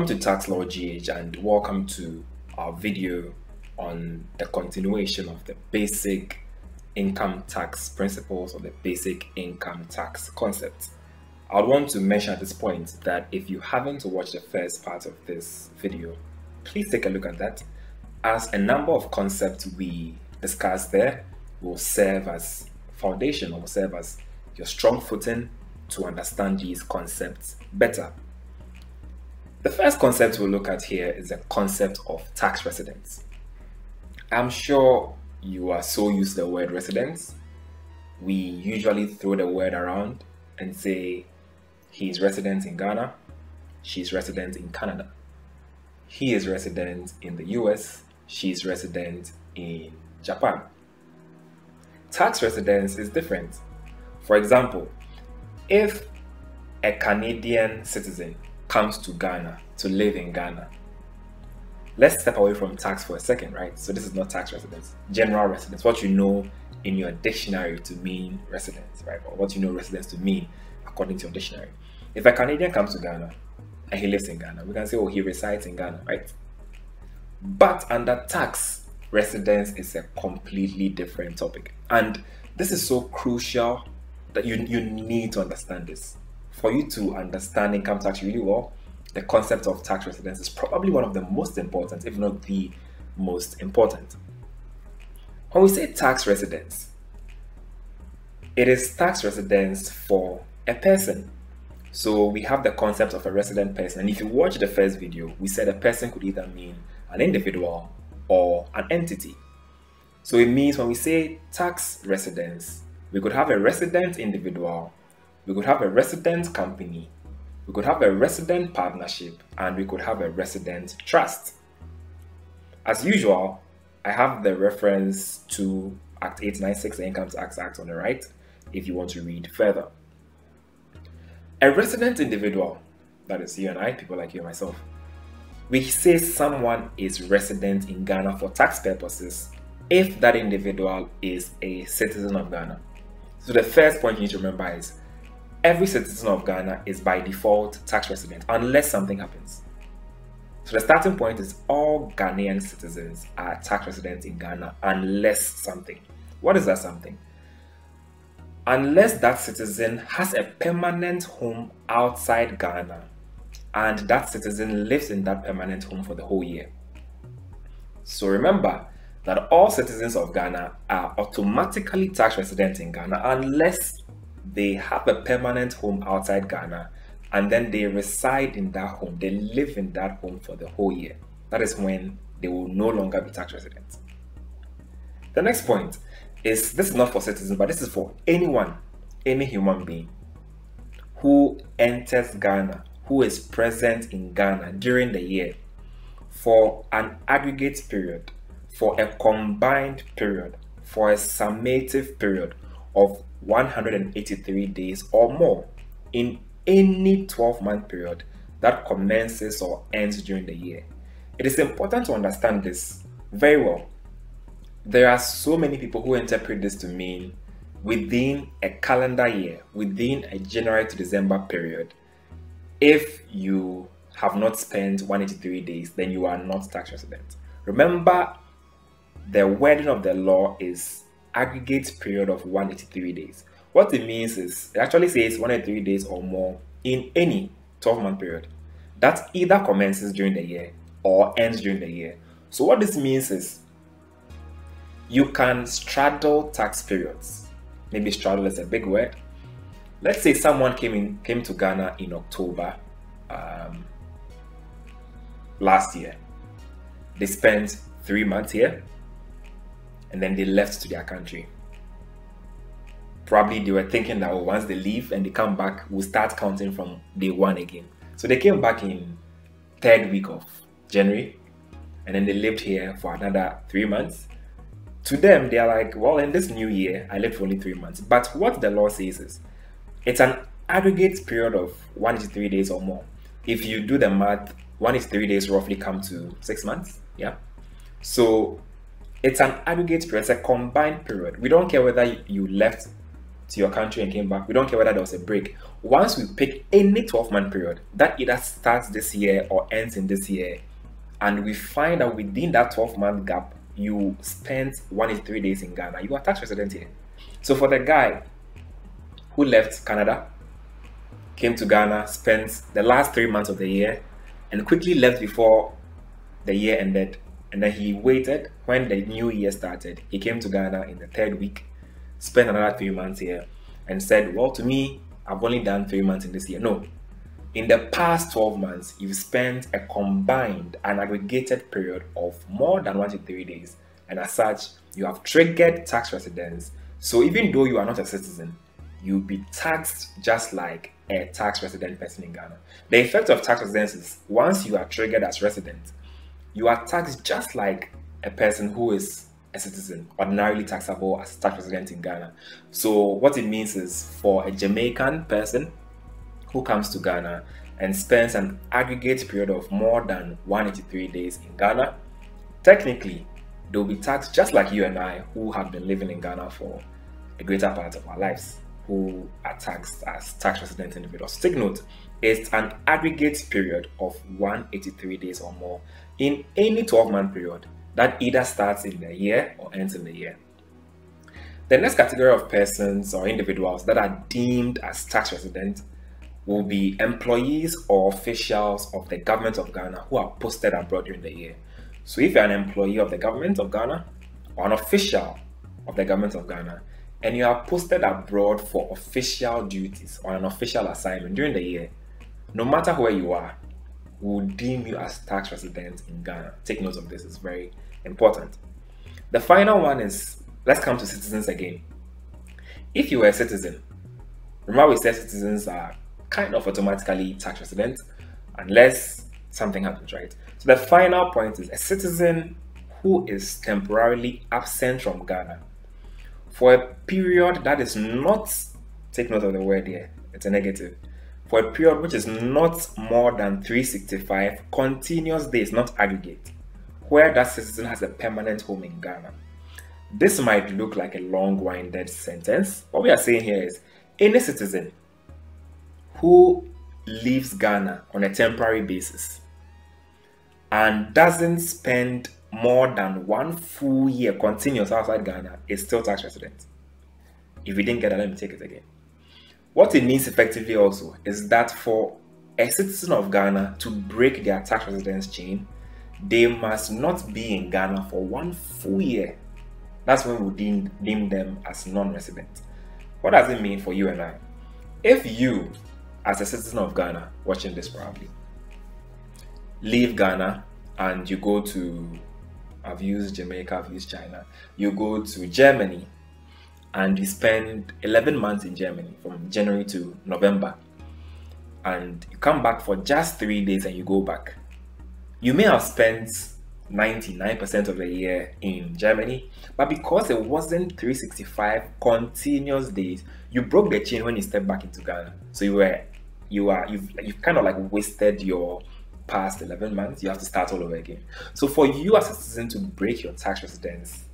Welcome to Tax Law GH and welcome to our video on the continuation of the basic income tax principles or the basic income tax concept. I would want to mention at this point that if you haven't watched the first part of this video, please take a look at that as a number of concepts we discussed there will serve as foundation or will serve as your strong footing to understand these concepts better. The first concept we'll look at here is the concept of tax residence. I'm sure you are so used to the word residence. We usually throw the word around and say he's resident in Ghana, she's resident in Canada. He is resident in the US, she's resident in Japan. Tax residence is different. For example, if a Canadian citizen comes to Ghana to live in Ghana. Let's step away from tax for a second, right? So this is not tax residence, general residence, what you know in your dictionary to mean residence, right? Or what you know residence to mean according to your dictionary. If a Canadian comes to Ghana and he lives in Ghana, we can say, oh, he resides in Ghana, right? But under tax, residence is a completely different topic. And this is so crucial that you, you need to understand this for you to understand income tax really well, the concept of tax residence is probably one of the most important, if not the most important. When we say tax residence, it is tax residence for a person. So we have the concept of a resident person. And if you watch the first video, we said a person could either mean an individual or an entity. So it means when we say tax residence, we could have a resident individual we could have a resident company, we could have a resident partnership, and we could have a resident trust. As usual, I have the reference to Act 896, the Income Tax Act on the right, if you want to read further. A resident individual, that is you and I, people like you and myself, we say someone is resident in Ghana for tax purposes if that individual is a citizen of Ghana. So the first point you need to remember is every citizen of Ghana is by default tax resident unless something happens. So the starting point is all Ghanaian citizens are tax residents in Ghana unless something. What is that something? Unless that citizen has a permanent home outside Ghana and that citizen lives in that permanent home for the whole year. So remember that all citizens of Ghana are automatically tax residents in Ghana unless they have a permanent home outside Ghana and then they reside in that home. They live in that home for the whole year. That is when they will no longer be tax residents. The next point is this is not for citizens, but this is for anyone, any human being who enters Ghana, who is present in Ghana during the year for an aggregate period, for a combined period, for a summative period of 183 days or more in any 12 month period that commences or ends during the year. It is important to understand this very well. There are so many people who interpret this to mean within a calendar year, within a January to December period, if you have not spent 183 days, then you are not tax resident. Remember, the wording of the law is aggregate period of 183 days. What it means is, it actually says 183 days or more in any 12 month period. That either commences during the year or ends during the year. So, what this means is you can straddle tax periods. Maybe straddle is a big word. Let's say someone came in came to Ghana in October um, last year. They spent three months here and then they left to their country. Probably they were thinking that oh, once they leave and they come back, we'll start counting from day one again. So they came back in third week of January, and then they lived here for another three months. To them, they are like, well, in this new year, I lived for only three months. But what the law says is, it's an aggregate period of one to three days or more. If you do the math, one is three days roughly come to six months. Yeah. So it's an aggregate period, it's a combined period. We don't care whether you left to your country and came back. We don't care whether there was a break. once we pick any 12 month period that either starts this year or ends in this year, and we find that within that 12 month gap, you spent 183 days in Ghana, you are tax resident here. So for the guy who left Canada, came to Ghana, spent the last three months of the year, and quickly left before the year ended, and then he waited when the new year started. He came to Ghana in the third week, spent another three months here, and said, Well, to me, I've only done three months in this year. No. In the past 12 months, you've spent a combined and aggregated period of more than 183 days. And as such, you have triggered tax residence. So even though you are not a citizen, you'll be taxed just like a tax resident person in Ghana. The effect of tax residence is once you are triggered as resident, you are taxed just like a person who is a citizen, ordinarily taxable as a tax resident in Ghana. So what it means is for a Jamaican person who comes to Ghana and spends an aggregate period of more than 183 days in Ghana, technically they'll be taxed just like you and I who have been living in Ghana for a greater part of our lives, who are taxed as tax resident individuals. Take note, it's an aggregate period of 183 days or more in any 12 month period that either starts in the year or ends in the year. The next category of persons or individuals that are deemed as tax residents will be employees or officials of the government of Ghana who are posted abroad during the year. So if you're an employee of the government of Ghana or an official of the government of Ghana and you are posted abroad for official duties or an official assignment during the year, no matter where you are, will deem you as tax resident in Ghana. Take note of this, it's very important. The final one is let's come to citizens again. If you were a citizen, remember we said citizens are kind of automatically tax resident unless something happens, right? So the final point is a citizen who is temporarily absent from Ghana for a period that is not, take note of the word here, it's a negative, for a period which is not more than 365 continuous days, not aggregate, where that citizen has a permanent home in Ghana. This might look like a long winded sentence. What we are saying here is any citizen who leaves Ghana on a temporary basis and doesn't spend more than one full year continuous outside Ghana is still tax resident. If you didn't get that, let me take it again. What it means effectively also is that for a citizen of Ghana to break their tax residence chain, they must not be in Ghana for one full year. That's when we deem, deem them as non resident. What does it mean for you and I? If you, as a citizen of Ghana, watching this probably, leave Ghana and you go to, I've used Jamaica, I've used China, you go to Germany and you spend 11 months in Germany from January to November, and you come back for just three days and you go back, you may have spent 99% of the year in Germany, but because it wasn't 365 continuous days, you broke the chain when you stepped back into Ghana. So you were, you are, you've, you've kind of like wasted your past 11 months. You have to start all over again. So for you as a citizen to break your tax residence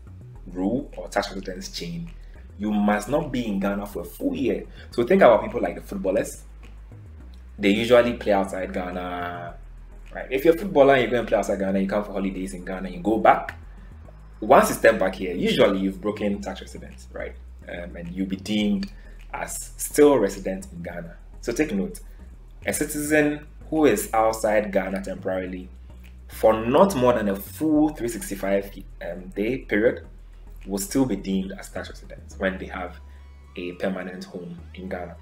rule or tax residence chain, you must not be in Ghana for a full year. So think about people like the footballers. They usually play outside Ghana. Right? If you're a footballer and you're going to play outside Ghana, you come for holidays in Ghana, you go back. Once you step back here, usually you've broken tax residence, right? Um, and you'll be deemed as still resident in Ghana. So take note, a citizen who is outside Ghana temporarily for not more than a full 365 um, day period will still be deemed as tax residents when they have a permanent home in Ghana.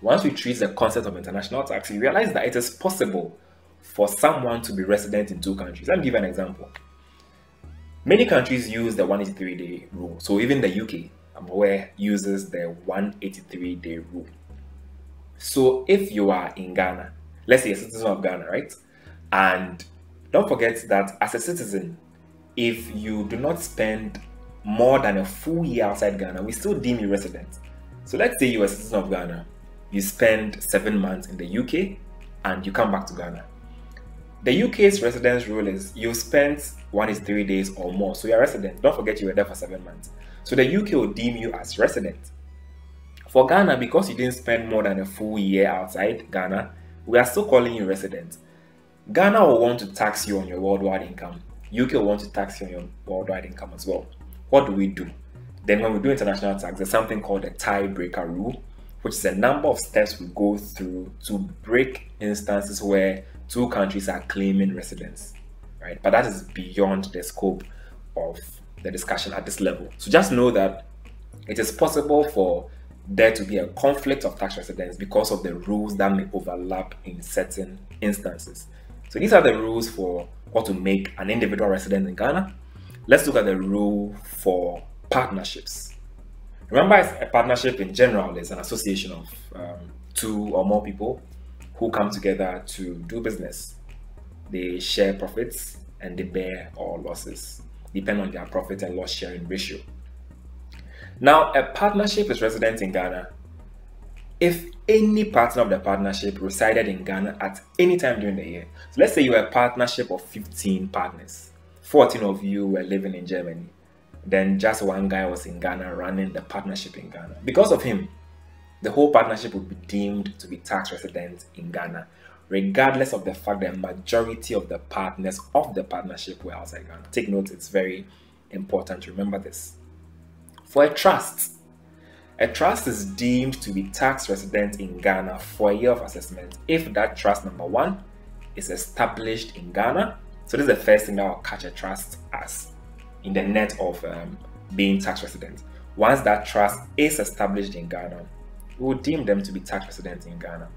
Once we treat the concept of international tax, we realize that it is possible for someone to be resident in two countries. Let me give an example. Many countries use the 183 day rule. So even the UK, I'm aware, uses the 183 day rule. So if you are in Ghana, let's say a citizen of Ghana, right? And don't forget that as a citizen, if you do not spend more than a full year outside Ghana, we still deem you resident. So let's say you're a citizen of Ghana, you spend seven months in the UK and you come back to Ghana. The UK's residence rule is you spent one is three days or more, so you're a resident. Don't forget you were there for seven months. So the UK will deem you as resident. For Ghana, because you didn't spend more than a full year outside Ghana, we are still calling you resident. Ghana will want to tax you on your worldwide income. UK will want to tax you on your worldwide income as well. What do we do? Then when we do international tax, there's something called the tiebreaker rule, which is a number of steps we go through to break instances where two countries are claiming residence, right? But that is beyond the scope of the discussion at this level. So just know that it is possible for there to be a conflict of tax residence because of the rules that may overlap in certain instances. So these are the rules for what to make an individual resident in Ghana. Let's look at the rule for partnerships. Remember, a partnership in general is an association of um, two or more people who come together to do business. They share profits and they bear all losses, depend on their profit and loss sharing ratio. Now, a partnership is resident in Ghana if any partner of the partnership resided in Ghana at any time during the year. So let's say you were a partnership of 15 partners, 14 of you were living in Germany, then just one guy was in Ghana running the partnership in Ghana. Because of him, the whole partnership would be deemed to be tax resident in Ghana, regardless of the fact that majority of the partners of the partnership were outside Ghana. Take note, it's very important to remember this. For a trust, a trust is deemed to be tax resident in Ghana for a year of assessment if that trust number one is established in Ghana. So this is the first thing that catch a trust as in the net of um, being tax resident. Once that trust is established in Ghana, we will deem them to be tax residents in Ghana.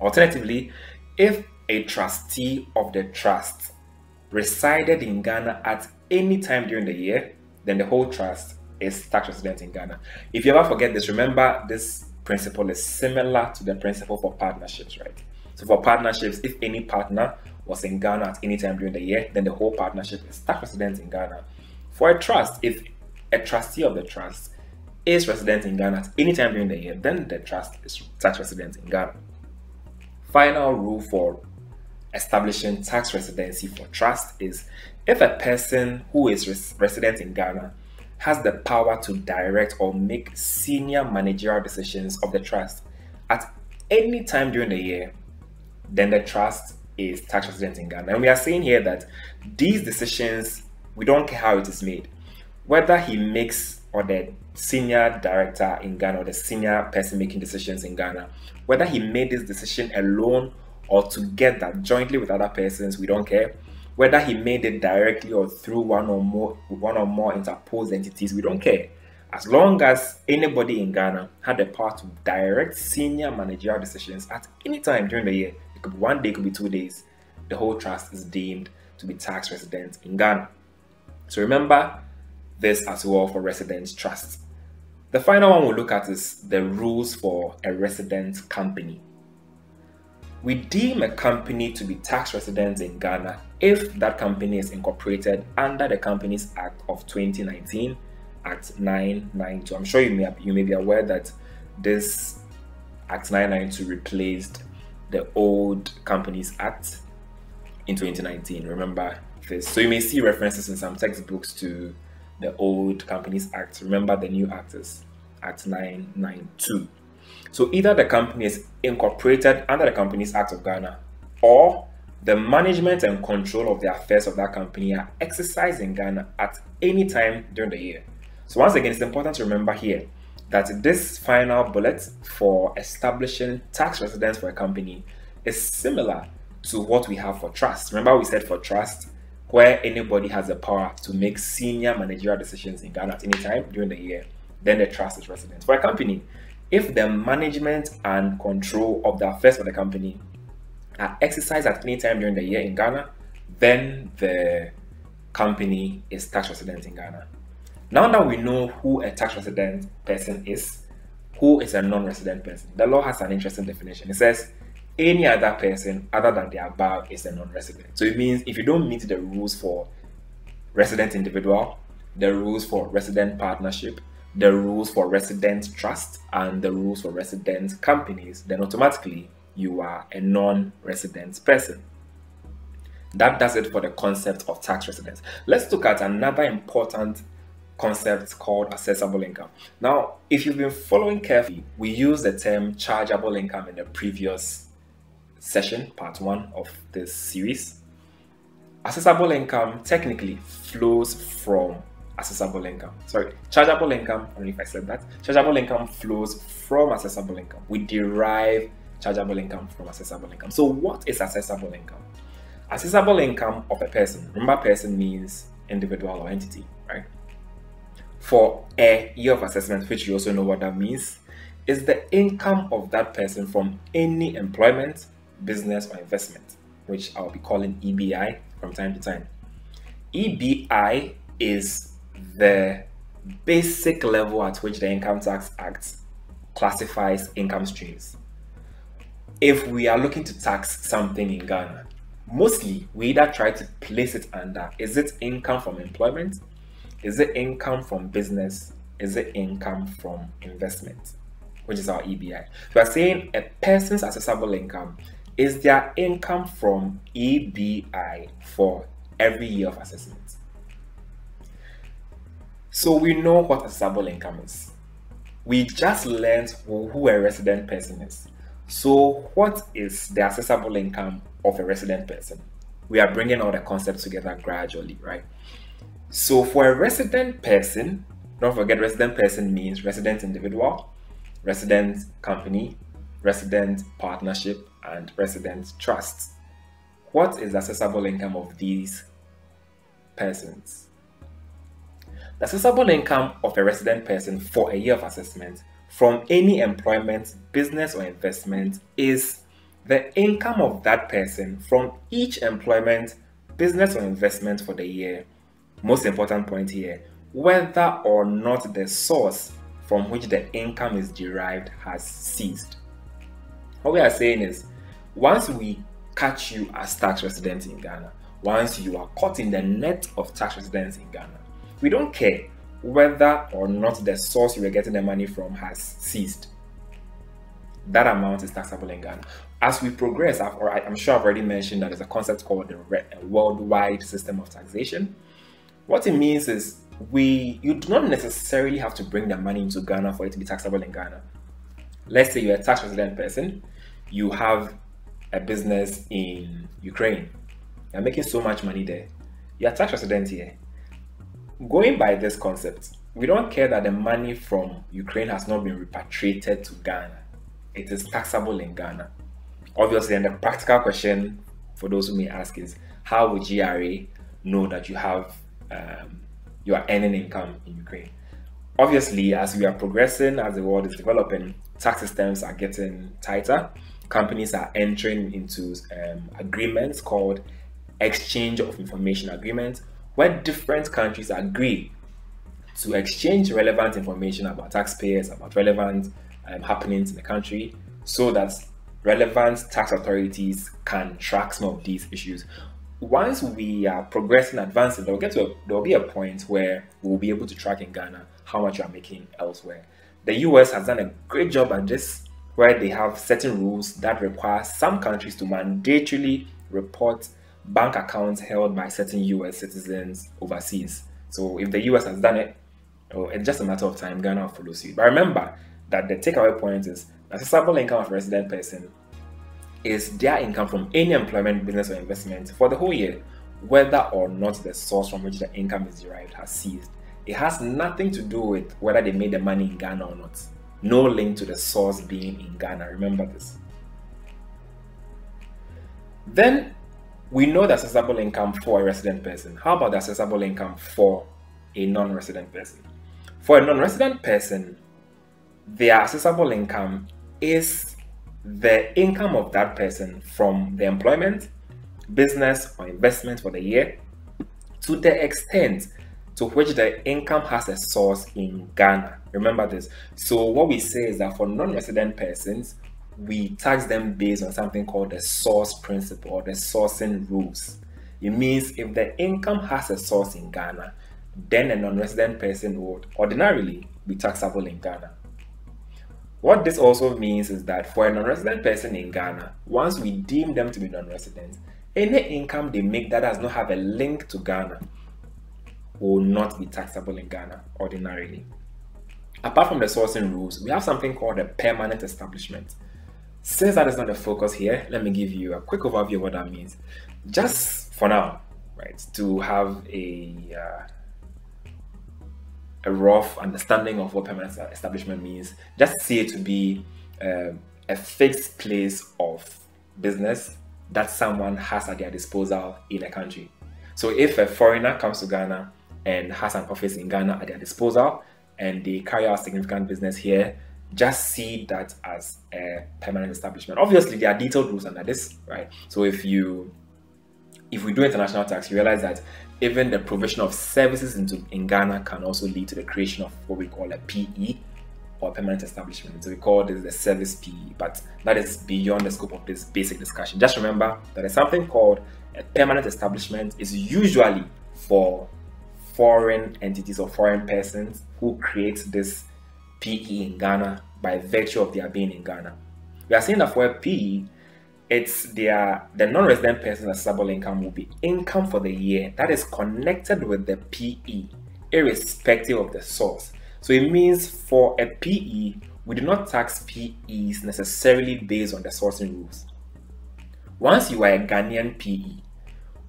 Alternatively, if a trustee of the trust resided in Ghana at any time during the year, then the whole trust is tax resident in Ghana. If you ever forget this, remember this principle is similar to the principle for partnerships, right? So for partnerships, if any partner was in Ghana at any time during the year, then the whole partnership is tax resident in Ghana. For a trust, if a trustee of the trust is resident in Ghana at any time during the year, then the trust is tax resident in Ghana. Final rule for establishing tax residency for trust is if a person who is res- resident in Ghana has the power to direct or make senior managerial decisions of the trust at any time during the year, then the trust is tax resident in Ghana. And we are saying here that these decisions, we don't care how it is made. Whether he makes or the senior director in Ghana or the senior person making decisions in Ghana, whether he made this decision alone or together, jointly with other persons, we don't care whether he made it directly or through one or more one or more interposed entities, we don't care. As long as anybody in Ghana had the power to direct senior managerial decisions at any time during the year, it could be one day, it could be two days, the whole trust is deemed to be tax resident in Ghana. So remember this as well for residence trusts. The final one we'll look at is the rules for a resident company. We deem a company to be tax resident in Ghana if that company is incorporated under the Companies Act of 2019, Act 992. I'm sure you may, you may be aware that this Act 992 replaced the old Companies Act in 2019. Remember this. So you may see references in some textbooks to the old Companies Act. Remember the new Act is Act 992. So either the company is incorporated under the Companies Act of Ghana or the management and control of the affairs of that company are exercised in Ghana at any time during the year. So, once again, it's important to remember here that this final bullet for establishing tax residence for a company is similar to what we have for trust. Remember, we said for trust, where anybody has the power to make senior managerial decisions in Ghana at any time during the year, then the trust is resident. For a company, if the management and control of the affairs of the company are exercised at any time during the year in Ghana, then the company is tax resident in Ghana. Now that we know who a tax resident person is, who is a non-resident person, the law has an interesting definition. It says any other person other than the above is a non-resident. So it means if you don't meet the rules for resident individual, the rules for resident partnership, the rules for resident trust, and the rules for resident companies, then automatically you are a non-resident person. That does it for the concept of tax residence. Let's look at another important concept called assessable income. Now, if you've been following carefully, we used the term chargeable income in the previous session, part one of this series. Assessable income technically flows from assessable income. Sorry, chargeable income, I don't know if I said that. Chargeable income flows from assessable income. We derive chargeable income from assessable income. So, what is assessable income? Assessable income of a person, remember, person means individual or entity? For a year of assessment, which you also know what that means, is the income of that person from any employment, business, or investment, which I'll be calling EBI from time to time. EBI is the basic level at which the Income Tax Act classifies income streams. If we are looking to tax something in Ghana, mostly we either try to place it under is it income from employment, is it income from business, is it income from investment, which is our EBI. We are saying a person's assessable income is their income from EBI for every year of assessment. So we know what assessable income is. We just learned who a resident person is. So what is the assessable income of a resident person? We are bringing all the concepts together gradually, right? So for a resident person, don't forget resident person means resident individual, resident company, resident partnership, and resident trust. What is the assessable income of these persons? The assessable income of a resident person for a year of assessment from any employment, business, or investment is the income of that person from each employment, business, or investment for the year. Most important point here whether or not the source from which the income is derived has ceased. What we are saying is once we catch you as tax residents in Ghana, once you are caught in the net of tax residents in Ghana, we don't care whether or not the source you were getting the money from has ceased. That amount is taxable in Ghana. As we progress, or I'm sure I've already mentioned that there's a concept called the worldwide system of taxation. What it means is we you do not necessarily have to bring the money into Ghana for it to be taxable in Ghana. Let's say you're a tax resident person, you have a business in Ukraine, you're making so much money there. You're a tax resident here going by this concept, we don't care that the money from Ukraine has not been repatriated to Ghana. It is taxable in Ghana. Obviously, and the practical question for those who may ask is how would GRA know that you have um, you are earning income in Ukraine? Obviously, as we are progressing, as the world is developing, tax systems are getting tighter. Companies are entering into um, agreements called exchange of information agreements, where different countries agree to exchange relevant information about taxpayers, about relevant um, happenings in the country, so that relevant tax authorities can track some of these issues. Once we are progressing, advancing, there'll get to a, there'll be a point where we'll be able to track in Ghana how much you are making elsewhere. The US has done a great job at this, where they have certain rules that require some countries to mandatorily report bank accounts held by certain US citizens overseas. So if the US has done it, oh, it's just a matter of time, Ghana will follow suit. But remember that the takeaway point is assessable income of resident person is their income from any employment, business, or investment for the whole year, whether or not the source from which the income is derived has ceased. It has nothing to do with whether they made the money in Ghana or not. No link to the source being in Ghana. Remember this. Then we know the assessable income for a resident person. How about the assessable income for a non resident person? For a non resident person, their assessable income is the income of that person from the employment, business, or investment for the year to the extent to which the income has a source in Ghana. Remember this. So, what we say is that for non resident persons, we tax them based on something called the source principle or the sourcing rules. It means if the income has a source in Ghana, then a non resident person would ordinarily be taxable in Ghana. What this also means is that for a non resident person in Ghana, once we deem them to be non resident, any income they make that does not have a link to Ghana will not be taxable in Ghana ordinarily. Apart from the sourcing rules, we have something called a permanent establishment. Since that is not the focus here, let me give you a quick overview of what that means. Just for now, right, to have a uh, a rough understanding of what permanent establishment means, just see it to be uh, a fixed place of business that someone has at their disposal in a country. So if a foreigner comes to Ghana and has an office in Ghana at their disposal and they carry out significant business here, just see that as a permanent establishment. Obviously, there are detailed rules under this, right? So if you if we do international tax, you realize that even the provision of services into in Ghana can also lead to the creation of what we call a PE or permanent establishment. So we call this the service PE, but that is beyond the scope of this basic discussion. Just remember that there's something called a permanent establishment is usually for foreign entities or foreign persons who create this PE in Ghana by virtue of their being in Ghana. We are saying that for a PE, it's their the non-resident person's assessable income will be income for the year that is connected with the PE, irrespective of the source. So it means for a PE, we do not tax PEs necessarily based on the sourcing rules. Once you are a Ghanaian PE,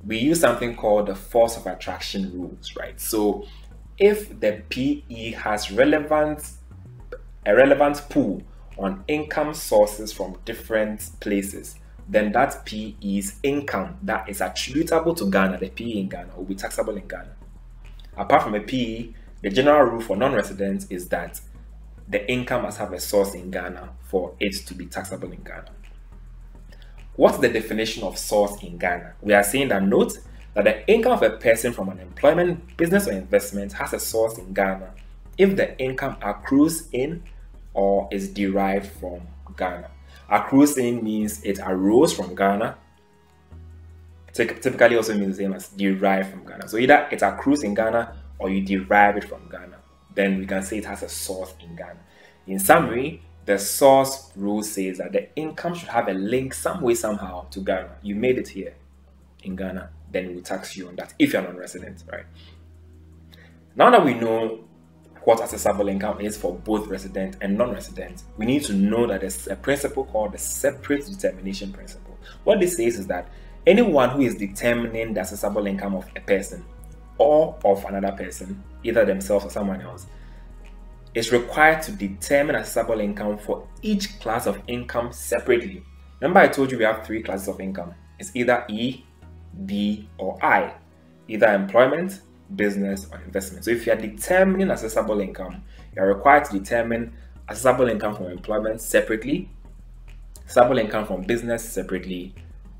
we use something called the force of attraction rules, right? So if the PE has relevant a relevant pool on income sources from different places, then that P is income that is attributable to Ghana, the P in Ghana, will be taxable in Ghana. Apart from a PE, the general rule for non-residents is that the income must have a source in Ghana for it to be taxable in Ghana. What's the definition of source in Ghana? We are saying that note that the income of a person from an employment, business, or investment has a source in Ghana if the income accrues in or is derived from Ghana. Accrues in means it arose from Ghana. Typically also means the same as derived from Ghana. So either it accrues in Ghana or you derive it from Ghana. Then we can say it has a source in Ghana. In summary, the source rule says that the income should have a link some way, somehow to Ghana. You made it here in Ghana, then we tax you on that if you're non-resident, right? Now that we know what assessable income is for both resident and non-resident, we need to know that there's a principle called the separate determination principle. What this says is that anyone who is determining the assessable income of a person or of another person, either themselves or someone else, is required to determine assessable income for each class of income separately. Remember, I told you we have three classes of income. It's either E, B, or I, either employment, business, or investment. So if you are determining assessable income, you are required to determine assessable income from employment separately, assessable income from business separately,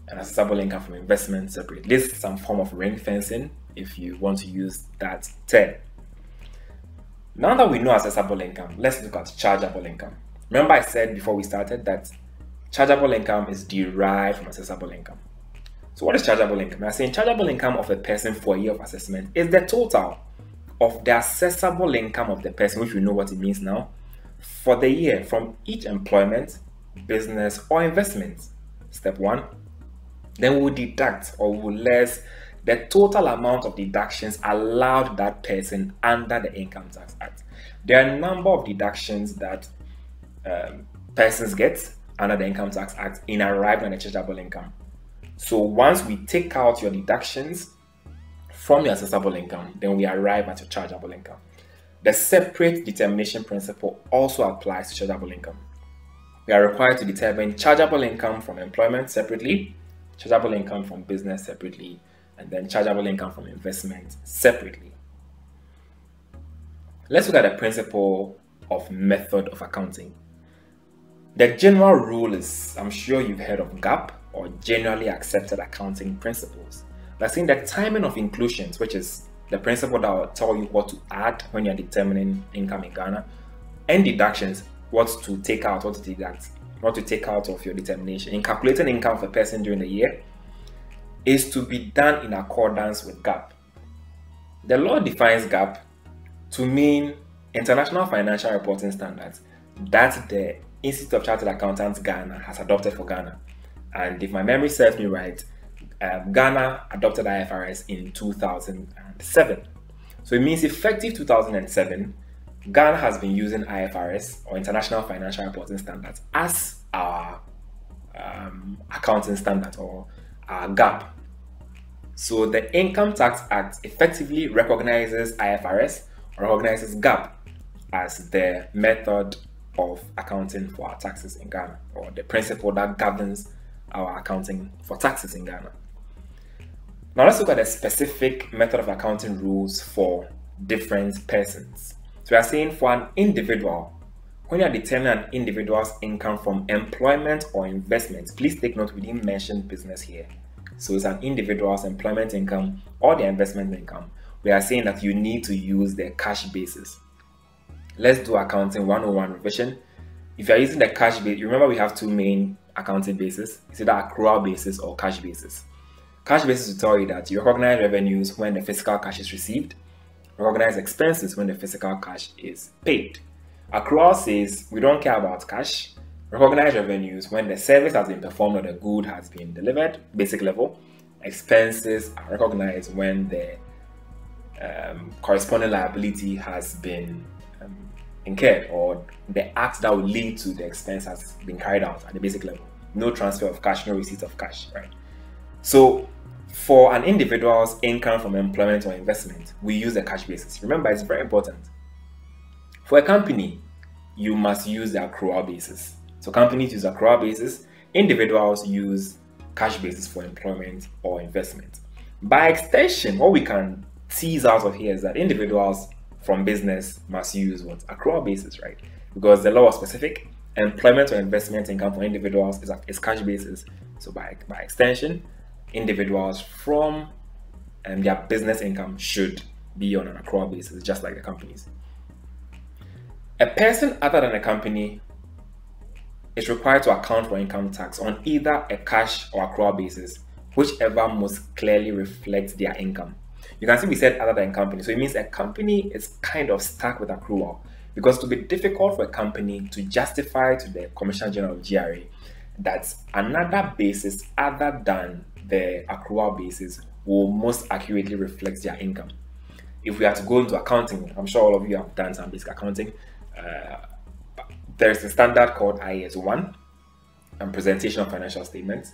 and assessable income from investment separately. This is some form of ring fencing if you want to use that term. Now that we know assessable income, let's look at chargeable income. Remember I said before we started that chargeable income is derived from assessable income. So what is chargeable income? I'm saying chargeable income of a person for a year of assessment is the total of the assessable income of the person, which we know what it means now, for the year from each employment, business, or investment. Step one. Then we will deduct or we will less the total amount of deductions allowed that person under the Income Tax Act. There are a number of deductions that um, persons get under the Income Tax Act in arriving at a chargeable income. So once we take out your deductions from your assessable income, then we arrive at your chargeable income. The separate determination principle also applies to chargeable income. We are required to determine chargeable income from employment separately, chargeable income from business separately, and then chargeable income from investment separately. Let's look at the principle of method of accounting. The general rule is, I'm sure you've heard of GAAP or generally accepted accounting principles. That's in the timing of inclusions, which is the principle that will tell you what to add when you're determining income in Ghana, and deductions, what to take out, what to deduct, what to take out of your determination. In calculating income for a person during the year, is to be done in accordance with GAAP. The law defines GAAP to mean International Financial Reporting Standards that the Institute of Chartered Accountants Ghana has adopted for Ghana. And if my memory serves me right, um, Ghana adopted IFRS in 2007. So it means effective 2007, Ghana has been using IFRS or International Financial Reporting Standards as our um, accounting standard or our GAAP. So the Income Tax Act effectively recognizes IFRS or recognizes GAAP as the method of accounting for our taxes in Ghana or the principle that governs our accounting for taxes in Ghana. Now let's look at the specific method of accounting rules for different persons. So we are saying for an individual, when you are determining an individual's income from employment or investment, please take note we didn't mention business here. So it's an individual's employment income or the investment income. We are saying that you need to use the cash basis. Let's do accounting 101 revision. If you are using the cash base, remember we have two main accounting bases. It's either accrual basis or cash basis. Cash basis will tell you that you recognize revenues when the physical cash is received, recognize expenses when the physical cash is paid. Accrual says we don't care about cash, recognize revenues when the service has been performed or the good has been delivered, basic level. Expenses are recognized when the um, corresponding liability has been incurred or the act that will lead to the expense has been carried out at the basic level. No transfer of cash, no receipt of cash, right? So for an individual's income from employment or investment, we use the cash basis. Remember, it's very important. For a company, you must use the accrual basis. So companies use accrual basis, individuals use cash basis for employment or investment. By extension, what we can tease out of here is that individuals from business must use what accrual basis, right? Because the law is specific. Employment or investment income for individuals is, is cash basis. So by, by extension, individuals from um, their business income should be on an accrual basis, just like the companies. A person other than a company is required to account for income tax on either a cash or accrual basis, whichever most clearly reflects their income. You can see we said other than company, so it means a company is kind of stuck with accrual because to be difficult for a company to justify to the Commissioner General of GRA that another basis other than the accrual basis will most accurately reflect their income. If we are to go into accounting, I'm sure all of you have done some basic accounting. Uh, there's a standard called IAS 1 and presentation of financial statements,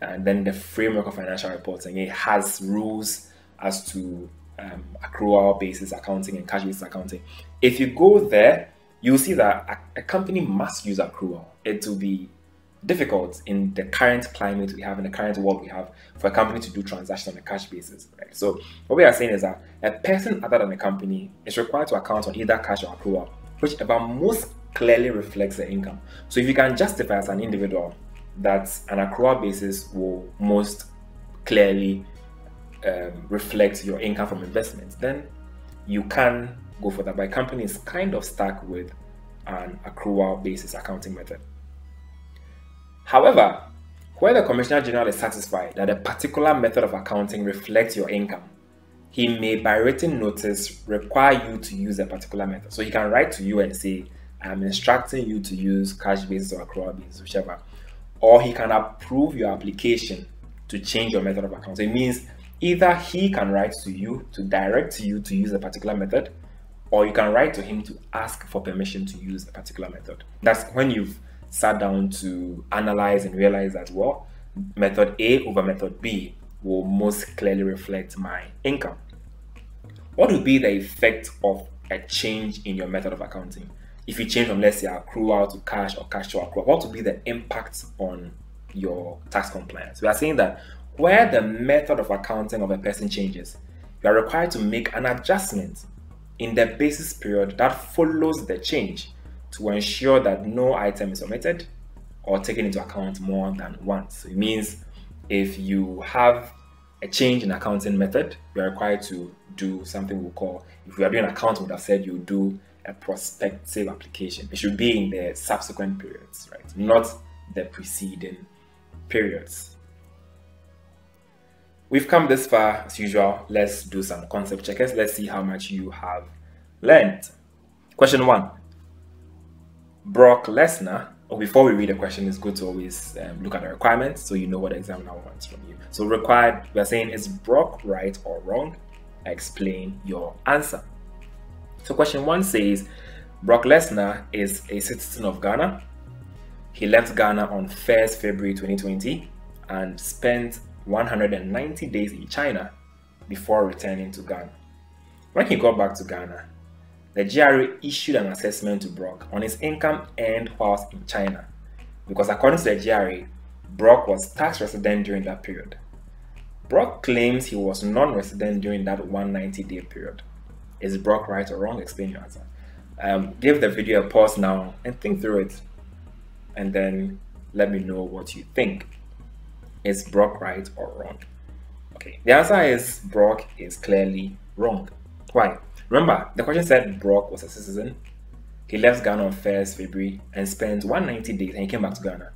and then the framework of financial reporting. It has rules as to um, accrual basis accounting and cash basis accounting. If you go there, you'll see that a, a company must use accrual. It will be difficult in the current climate we have, in the current world we have, for a company to do transactions on a cash basis. Right? So what we are saying is that a person other than a company is required to account on either cash or accrual, whichever most clearly reflects the income. So if you can justify as an individual that an accrual basis will most clearly um, reflect your income from investments, then you can go for that. But company is kind of stuck with an accrual basis accounting method. However, where the Commissioner General is satisfied that a particular method of accounting reflects your income, he may, by written notice, require you to use a particular method. So he can write to you and say, I'm instructing you to use cash basis or accrual basis, whichever. Or he can approve your application to change your method of accounting. It means either he can write to you to direct you to use a particular method, or you can write to him to ask for permission to use a particular method. That's when you've sat down to analyze and realize that, well, method A over method B will most clearly reflect my income. What would be the effect of a change in your method of accounting? If you change from, let's say, accrual to cash or cash to accrual, what would be the impact on your tax compliance? We are saying that where the method of accounting of a person changes, you are required to make an adjustment in the basis period that follows the change to ensure that no item is omitted or taken into account more than once. It means if you have a change in accounting method, you are required to do something we call, if you are doing accounting, would have said you do a prospective application. It should be in the subsequent periods, right? Not the preceding periods. We've come this far as usual. Let's do some concept checkers. Let's see how much you have learned. Question one Brock Lesnar, or before we read the question, it's good to always um, look at the requirements so you know what the examiner wants from you. So required, we are saying is Brock right or wrong? explain your answer. So question one says, Brock Lesnar is a citizen of Ghana. He left Ghana on 1st February 2020 and spent 190 days in China before returning to Ghana. When he got back to Ghana, the GRA issued an assessment to Brock on his income earned whilst in China because according to the GRA, Brock was tax resident during that period. Brock claims he was non-resident during that 190 day period. Is Brock right or wrong? Explain your answer. Um, give the video a pause now and think through it and then let me know what you think. Is Brock right or wrong? Okay, the answer is Brock is clearly wrong. Why? Remember, the question said Brock was a citizen. He left Ghana on 1st February and spent 190 days and he came back to Ghana.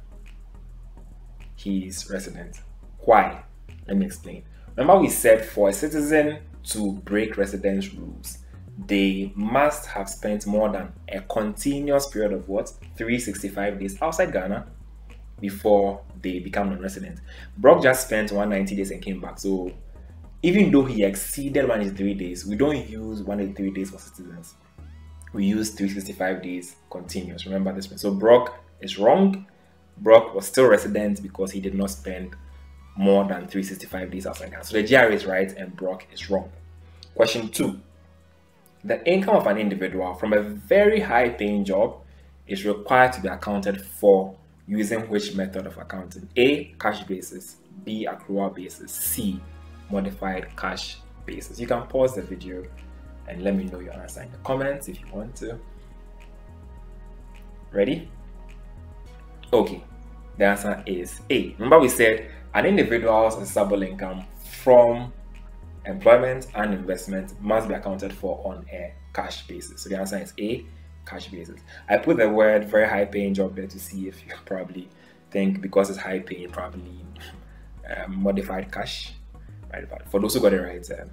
He's resident. Why? Let me explain. Remember, we said for a citizen to break residence rules, they must have spent more than a continuous period of what? 365 days outside Ghana before they become non-resident. Brock just spent 190 days and came back. So even though he exceeded 183 days, we don't use 183 days for citizens. We use 365 days continuous. Remember this one. So Brock is wrong. Brock was still resident because he did not spend more than 365 days outside Ghana. So the GRA is right and Brock is wrong. Question two the income of an individual from a very high paying job is required to be accounted for using which method of accounting? A. Cash basis, B. Accrual basis, C. Modified cash basis. You can pause the video and let me know your answer in the comments if you want to. Ready? Okay, the answer is A. Remember, we said an individual's assessable income from employment and investment must be accounted for on a cash basis. So the answer is A, cash basis. I put the word very high paying job there to see if you probably think because it's high paying, probably um, modified cash. Right, but for those who got it right, um,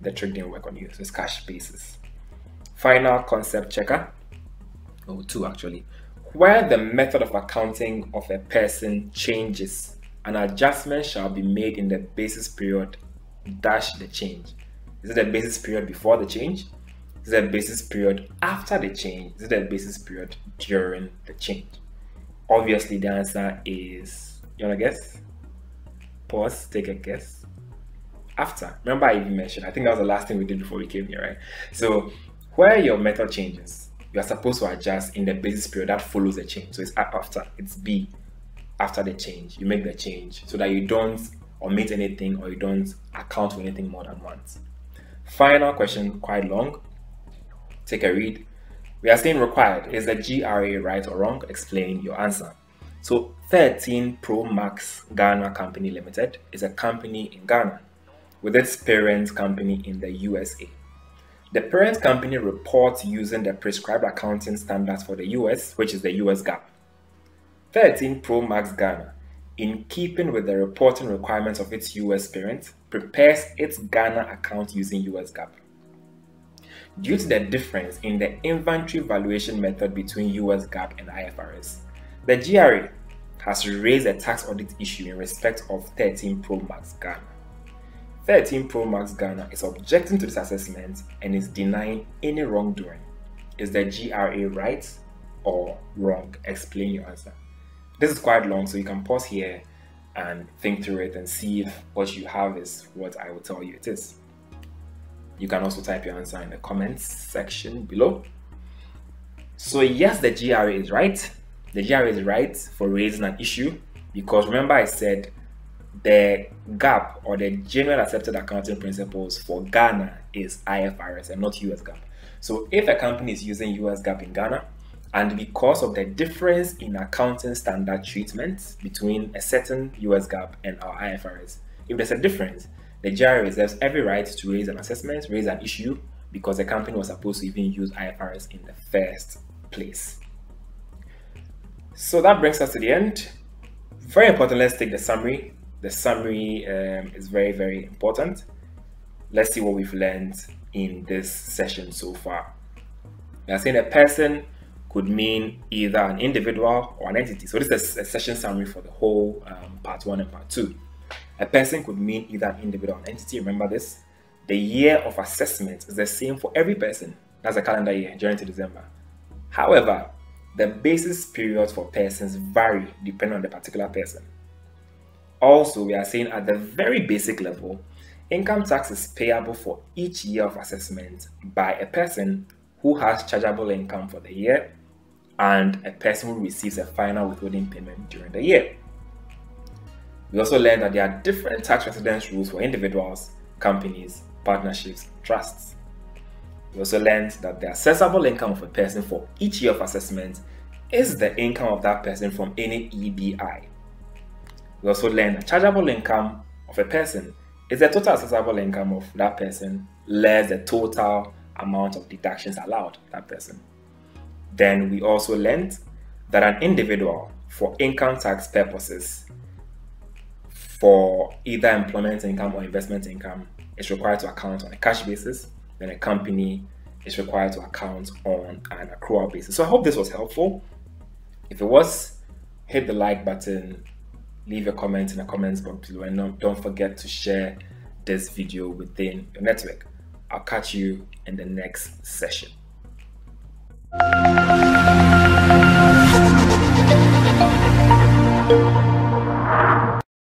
the trick didn't work on you. So it's cash basis. Final concept checker. Oh, two actually. Where the method of accounting of a person changes, an adjustment shall be made in the basis period dash the change? Is it the basis period before the change? Is a basis period after the change? Is a basis period during the change? Obviously, the answer is you wanna guess? Pause, take a guess. After. Remember, I even mentioned, I think that was the last thing we did before we came here, right? So, where your method changes, you are supposed to adjust in the basis period that follows the change. So, it's after, it's B after the change. You make the change so that you don't omit anything or you don't account for anything more than once. Final question, quite long. Take a read. We are saying required. Is the GRA right or wrong? Explain your answer. So 13 Pro Max Ghana Company Limited is a company in Ghana with its parent company in the USA. The parent company reports using the prescribed accounting standards for the US, which is the US GAAP. 13 Pro Max Ghana in keeping with the reporting requirements of its US parent, prepares its Ghana account using US GAAP. Due to the difference in the inventory valuation method between US GAAP and IFRS, the GRA has raised a tax audit issue in respect of 13 Pro Max Ghana. 13 Pro Max Ghana is objecting to this assessment and is denying any wrongdoing. Is the GRA right or wrong? Explain your answer. This is quite long, so you can pause here and think through it and see if what you have is what I will tell you it is. You can also type your answer in the comments section below. So yes, the GRA is right. The GRA is right for raising an issue because remember I said the GAAP or the general accepted accounting principles for Ghana is IFRS and not US GAAP. So if a company is using US GAAP in Ghana, and because of the difference in accounting standard treatment between a certain US GAAP and our IFRS, if there's a difference, the GRA reserves every right to raise an assessment, raise an issue, because the company was supposed to even use IFRS in the first place. So that brings us to the end. Very important, let's take the summary. The summary um, is very, very important. Let's see what we've learned in this session so far. We are saying a person could mean either an individual or an entity. So this is a session summary for the whole um, part one and part two. A person could mean either an individual or an entity. Remember this. the year of assessment is the same for every person. That's a calendar year, January to December. However, the basis periods for persons vary depending on the particular person. Also, we are saying at the very basic level, income tax is payable for each year of assessment by a person who has chargeable income for the year and a person who receives a final withholding payment during the year. We also learned that there are different tax residence rules for individuals, companies, partnerships, trusts. We also learned that the assessable income of a person for each year of assessment is the income of that person from any EBI. We also learned that chargeable income of a person is the total assessable income of that person less the total amount of deductions allowed that person. Then we also learned that an individual, for income tax purposes, for either employment income or investment income, is required to account on a cash basis. Then a company is required to account on an accrual basis. So I hope this was helpful. If it was, hit the like button, leave a comment in the comments box below, and don't forget to share this video within your network. I'll catch you in the next session.